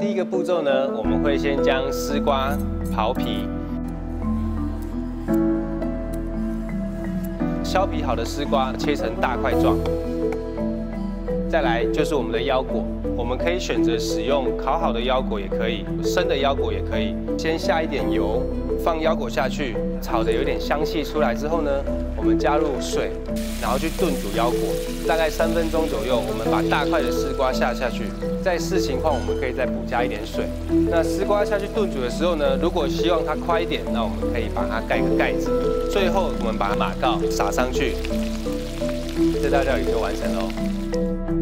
第一个步骤呢，我们会先将丝瓜刨皮，削皮好的丝瓜切成大块状。再来就是我们的腰果，我们可以选择使用烤好的腰果，也可以生的腰果也可以。先下一点油，放腰果下去，炒的有点香气出来之后呢，我们加入水，然后去炖煮腰果，大概三分钟左右。我们把大块的丝瓜下下去，再视情况，我们可以再补加一点水。那丝瓜下去炖煮的时候呢，如果希望它快一点，那我们可以把它盖个盖子。最后我们把马告撒上去，这道料理就完成喽。